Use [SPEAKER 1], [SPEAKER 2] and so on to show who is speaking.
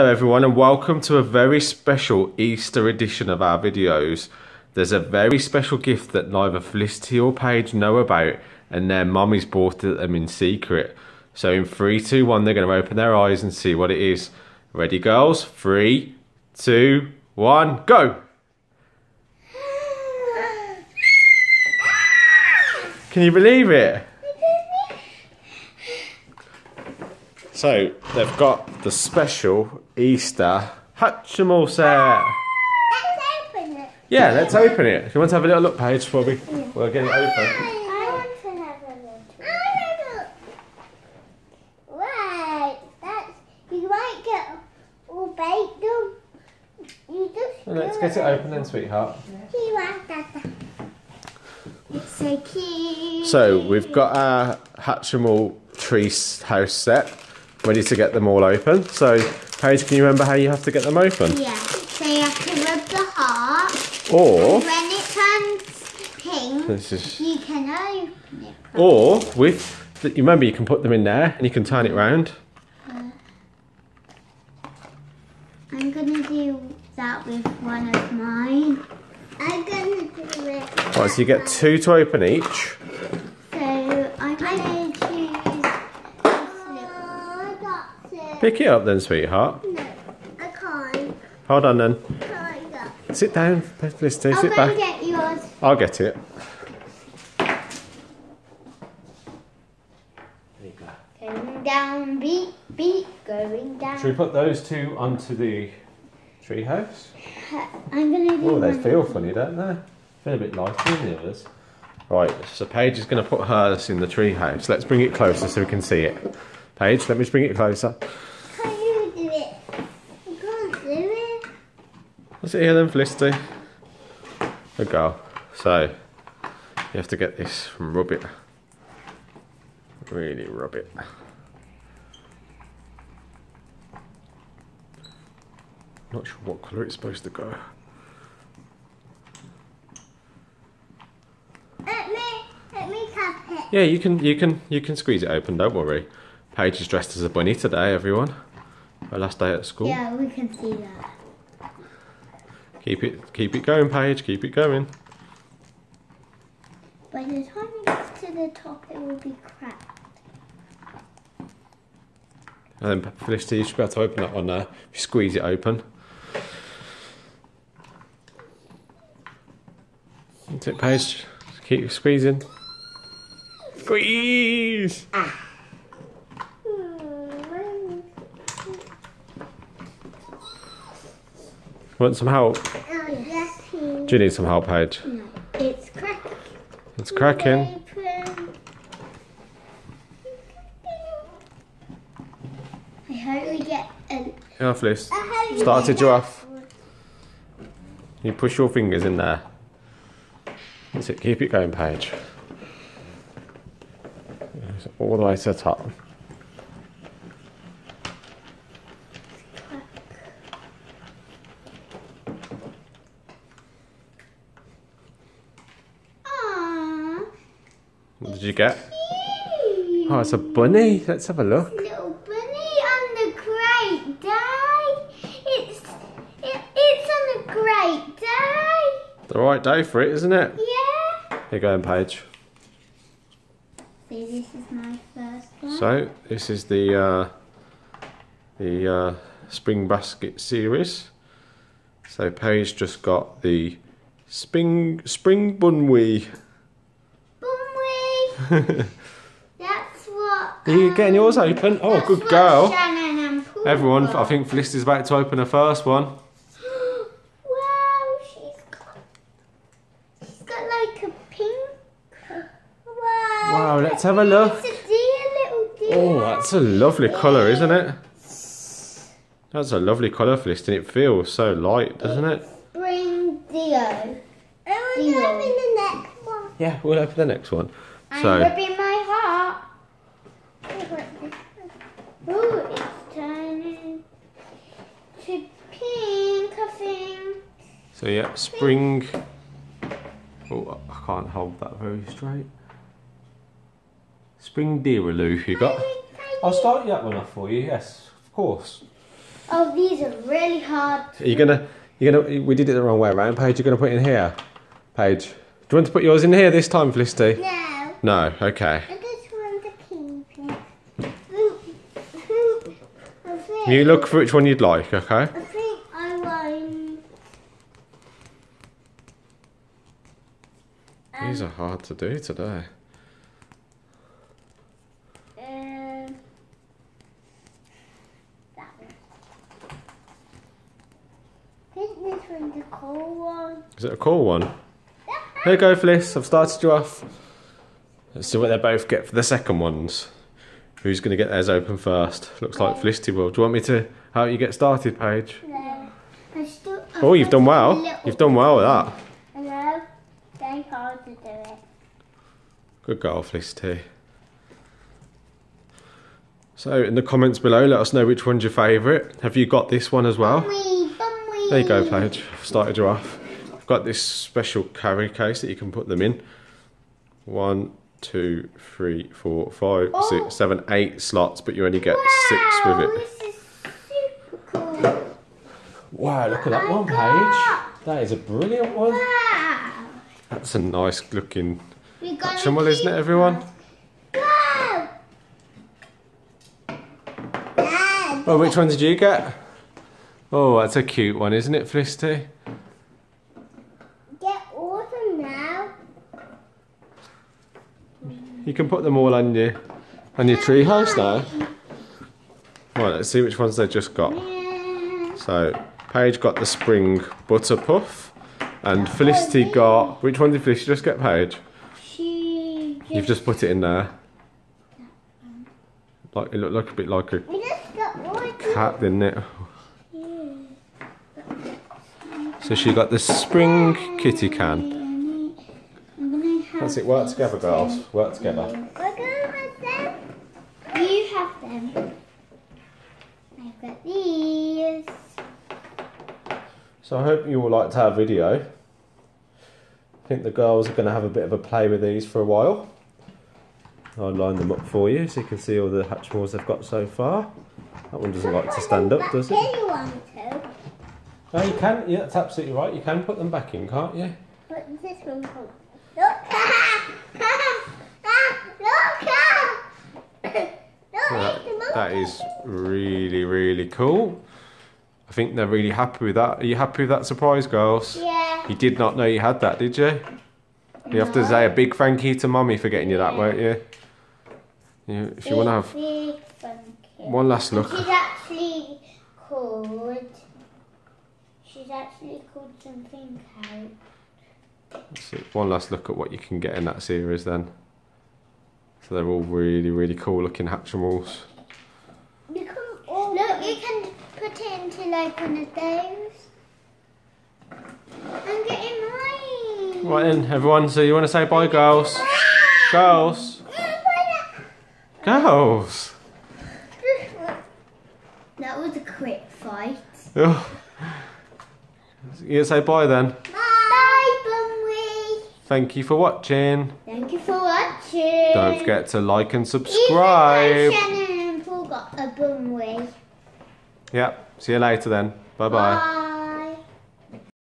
[SPEAKER 1] Hello everyone and welcome to a very special Easter edition of our videos. There's a very special gift that neither Felicity or Paige know about and their mummies bought it them in secret. So in three, two, one, they're going to open their eyes and see what it is. Ready girls? Three, two, one, go! Can you believe it? So they've got the special Easter Hatchimal set.
[SPEAKER 2] Let's open it.
[SPEAKER 1] Yeah, let's open it. If you want to have a little look, Paige, while we, we'll get it open.
[SPEAKER 2] I want to have a look. Right, that's you might get all baked them. You just
[SPEAKER 1] Well, let's get it open then, sweetheart.
[SPEAKER 2] See what that. It's so cute.
[SPEAKER 1] So we've got our Hatchimal tree house set ready to get them all open. So, Paige, can you remember how you have to get them open?
[SPEAKER 2] Yeah, so you have to rub the heart.
[SPEAKER 1] Or,
[SPEAKER 2] When it turns pink,
[SPEAKER 1] this is,
[SPEAKER 2] you can open it.
[SPEAKER 1] or with, the, you remember you can put them in there and you can turn it round.
[SPEAKER 2] Uh, I'm gonna do that with one of mine. I'm gonna do it.
[SPEAKER 1] Right, so you get two to open each.
[SPEAKER 2] So I'm gonna choose this little. that's it.
[SPEAKER 1] Pick it up then, sweetheart.
[SPEAKER 2] No, I can't.
[SPEAKER 1] Hold on then.
[SPEAKER 2] Can't.
[SPEAKER 1] Sit down, Felicity,
[SPEAKER 2] I'll
[SPEAKER 1] sit back.
[SPEAKER 2] get yours.
[SPEAKER 1] I'll get it.
[SPEAKER 2] Going down, beat, beat, going down.
[SPEAKER 1] Should we put those two onto the tree house?
[SPEAKER 2] I'm gonna do
[SPEAKER 1] Oh, they
[SPEAKER 2] one.
[SPEAKER 1] feel funny, don't they? Feel a bit lighter than the others. Right, so Paige is going to put hers in the tree house. Let's bring it closer so we can see it. Paige, let me just bring it closer.
[SPEAKER 2] Can you do it? I can't do it.
[SPEAKER 1] What's it here then, Felicity? Girl. So, you have to get this and rub it. Really rub it. Not sure what colour it's supposed to go.
[SPEAKER 2] Let me, let me tap it.
[SPEAKER 1] Yeah, you can you can you can squeeze it open, don't worry. Paige is dressed as a bunny today, everyone. Her last day at school.
[SPEAKER 2] Yeah, we can see that.
[SPEAKER 1] Keep it keep it going, Paige, keep it going.
[SPEAKER 2] By the time it gets to the top, it will be cracked.
[SPEAKER 1] And then Felicity, you should be able to open that one there. You squeeze it open. That's it, Paige. Keep squeezing. Squeeze!
[SPEAKER 2] Hmm,
[SPEAKER 1] Want some help?
[SPEAKER 2] Oh, yes.
[SPEAKER 1] Do you need some help, Paige?
[SPEAKER 2] No, it's cracking.
[SPEAKER 1] It's cracking.
[SPEAKER 2] I hope we get a.
[SPEAKER 1] Yeah, Felice.
[SPEAKER 2] I hope we
[SPEAKER 1] Started you off. You push your fingers in there. That's it. Keep it going, Paige. All the way to the top. What did you get? Oh, it's a bunny. Let's have a look.
[SPEAKER 2] Little bunny on the great day. It's it, it's on a great day.
[SPEAKER 1] The right day for it, isn't it?
[SPEAKER 2] Yeah.
[SPEAKER 1] Here you go, Paige.
[SPEAKER 2] See, this is my first one.
[SPEAKER 1] So this is the uh, the uh, spring basket series. So Paige just got the spring spring bunwee.
[SPEAKER 2] Bumwee. That's what.
[SPEAKER 1] Are you getting yours um, open? Oh,
[SPEAKER 2] that's
[SPEAKER 1] good
[SPEAKER 2] what
[SPEAKER 1] girl.
[SPEAKER 2] Shannon and Paul
[SPEAKER 1] Everyone, I
[SPEAKER 2] got.
[SPEAKER 1] think Felicity's about to open her first one.
[SPEAKER 2] wow, she's got. She's got like a pink. Wow.
[SPEAKER 1] Wow, let's have a look.
[SPEAKER 2] It's a dear little deer.
[SPEAKER 1] Oh, that's a lovely colour, isn't it? That's a lovely colour, Felicity. and It feels so light, doesn't it?
[SPEAKER 2] Spring Dio. I want to open the next one.
[SPEAKER 1] Yeah, we'll open the next one.
[SPEAKER 2] I'm
[SPEAKER 1] So,
[SPEAKER 2] ripping my heart. Ooh, it's turning to pink, I think.
[SPEAKER 1] so yeah, spring. Oh, I can't hold that very straight. Spring Deeraloo, you got. I'll start that one off for you. Yes, of course.
[SPEAKER 2] Oh, these are really hard.
[SPEAKER 1] Are you gonna, you're gonna, we did it the wrong way around, Paige. You're gonna put it in here, Paige. Do you want to put yours in here this time, Felicity?
[SPEAKER 2] No.
[SPEAKER 1] No, okay.
[SPEAKER 2] I just want to keep it. I think,
[SPEAKER 1] You look for which one you'd like, okay?
[SPEAKER 2] I think I want.
[SPEAKER 1] These are hard to do today.
[SPEAKER 2] Um, that one. I think this one's a cool one.
[SPEAKER 1] Is it a cool one? Here you go, Fliss. I've started you off. Let's see what they both get for the second ones. Who's going to get theirs open first? Looks like Felicity will. Do you want me to help you get started, Paige?
[SPEAKER 2] No. Still,
[SPEAKER 1] Oh, you've done well. You've done well with that.
[SPEAKER 2] Hard to do it.
[SPEAKER 1] Good girl, Felicity. So, in the comments below, let us know which one's your favourite. Have you got this one as well?
[SPEAKER 2] Bumwee.
[SPEAKER 1] There you go, Paige. I've started you off. I've got this special carry case that you can put them in. One, two, three, four, five,
[SPEAKER 2] Oh.
[SPEAKER 1] six, seven, eight slots, but you only get six with it.
[SPEAKER 2] This is super cool.
[SPEAKER 1] Wow, look at that
[SPEAKER 2] my
[SPEAKER 1] one,
[SPEAKER 2] God.
[SPEAKER 1] Paige. That is a brilliant one.
[SPEAKER 2] Wow.
[SPEAKER 1] That's a nice looking
[SPEAKER 2] We got
[SPEAKER 1] action one, isn't it, everyone?
[SPEAKER 2] Wow. Dad.
[SPEAKER 1] Oh, which one did you get? Oh, that's a cute one, isn't it, Felicity?
[SPEAKER 2] Get all of them now.
[SPEAKER 1] You can put them all on your on your tree house now. Right, let's see which ones they just got. So, Paige got the spring butter puff, and Felicity got. Which one did Felicity just get, Paige?
[SPEAKER 2] She just,
[SPEAKER 1] You've just put it in there. Like it looked like a bit like a
[SPEAKER 2] We just got all of them.
[SPEAKER 1] cat, didn't it? So she got the spring kitty can. That's it. Work together, girls. Work together.
[SPEAKER 2] We're gonna have them. You have them. I've got these.
[SPEAKER 1] So I hope you all liked our video. I think the girls are going to have a bit of a play with these for a while. I'll line them up for you so you can see all the Hatchimals they've got so far. That one doesn't like to stand up, does it?
[SPEAKER 2] Here you want to.
[SPEAKER 1] No, you can. Yeah, that's absolutely right. You can put them back in, can't you?
[SPEAKER 2] But this one comes. Look! Ah! Ah! Look! Ah! Look!
[SPEAKER 1] That,
[SPEAKER 2] it's a
[SPEAKER 1] that
[SPEAKER 2] monkey.
[SPEAKER 1] is really, really cool. I think they're really happy with that. Are you happy with that surprise, girls?
[SPEAKER 2] Yeah.
[SPEAKER 1] You did not know you had that, did you? You have to say a big thank you to Mummy for getting you that, won't you? you if you want to have one last look.
[SPEAKER 2] She's actually called. She's actually called something out.
[SPEAKER 1] One last look at what you can get in that series then. So they're all really, really cool looking Hatchimals.
[SPEAKER 2] You can all look. You can put it into of those. I'm getting mine.
[SPEAKER 1] Right then, everyone, so you want to say bye, girls? Girls! Girls!
[SPEAKER 2] That was a quick fight.
[SPEAKER 1] Oh. You say bye then?
[SPEAKER 2] Bye, Bumwee.
[SPEAKER 1] Thank you for watching.
[SPEAKER 2] Thank you for watching.
[SPEAKER 1] Don't forget to like and subscribe.
[SPEAKER 2] Even though Shannon and Paul got a Bumwee.
[SPEAKER 1] Yep, see you later then. Bye bye.
[SPEAKER 2] Bye.